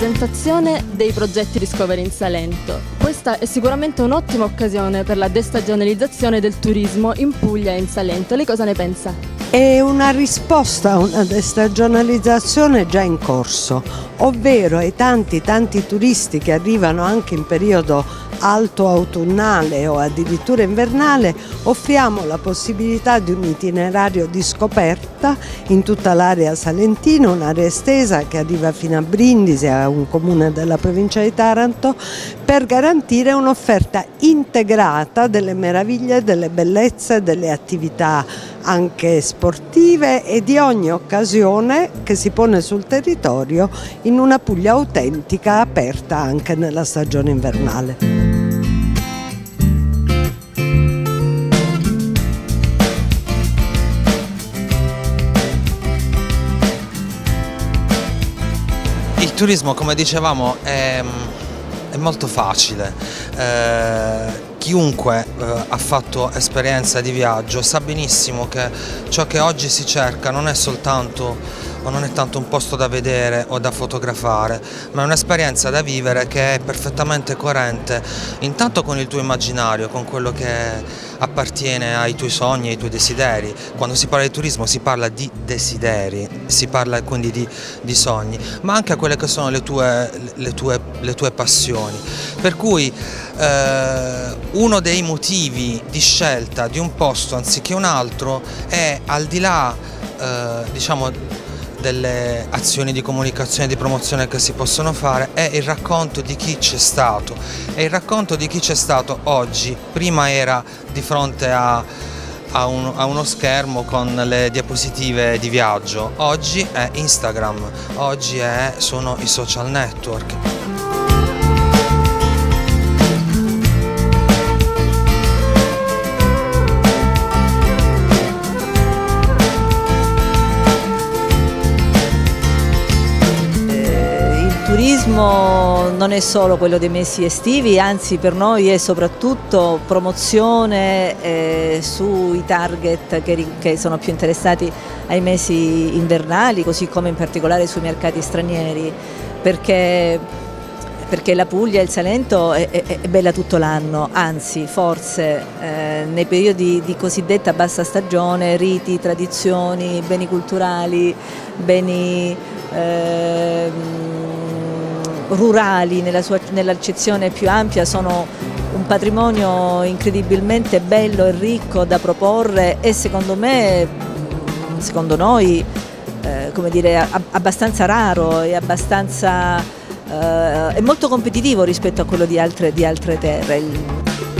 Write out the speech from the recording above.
presentazione dei progetti Discovery in Salento. Questa è sicuramente un'ottima occasione per la destagionalizzazione del turismo in Puglia e in Salento. Lei cosa ne pensa? È una risposta a una destagionalizzazione già in corso, ovvero ai tanti tanti turisti che arrivano anche in periodo alto autunnale o addirittura invernale, offriamo la possibilità di un itinerario di scoperta in tutta l'area salentina, un'area estesa che arriva fino a Brindisi, a un comune della provincia di Taranto, per garantire un'offerta integrata delle meraviglie, delle bellezze, delle attività anche sportive e di ogni occasione che si pone sul territorio in una Puglia autentica aperta anche nella stagione invernale. Turismo, come dicevamo, è, è molto facile. Eh, chiunque eh, ha fatto esperienza di viaggio sa benissimo che ciò che oggi si cerca non è soltanto o non è tanto un posto da vedere o da fotografare, ma è un'esperienza da vivere che è perfettamente coerente intanto con il tuo immaginario, con quello che appartiene ai tuoi sogni, ai tuoi desideri. Quando si parla di turismo si parla di desideri, si parla quindi di, di sogni, ma anche a quelle che sono le tue, le tue, le tue passioni. Per cui eh, uno dei motivi di scelta di un posto anziché un altro è al di là eh, diciamo, delle azioni di comunicazione e di promozione che si possono fare è il racconto di chi c'è stato e il racconto di chi c'è stato oggi, prima era di fronte a, a, un, a uno schermo con le diapositive di viaggio, oggi è Instagram, oggi è, sono i social network. Turismo non è solo quello dei mesi estivi, anzi per noi è soprattutto promozione eh, sui target che, che, sono più interessati ai mesi invernali, così come in particolare sui mercati stranieri, perché, perché la Puglia e il Salento è, è, è bella tutto l'anno, anzi forse eh, nei periodi di cosiddetta bassa stagione, riti, tradizioni, beni culturali, beni... Eh, rurali nell'accezione nell più ampia sono un patrimonio incredibilmente bello e ricco da proporre e secondo me, secondo noi, eh, come dire, abbastanza raro e abbastanza, eh, molto competitivo rispetto a quello di altre, di altre terre.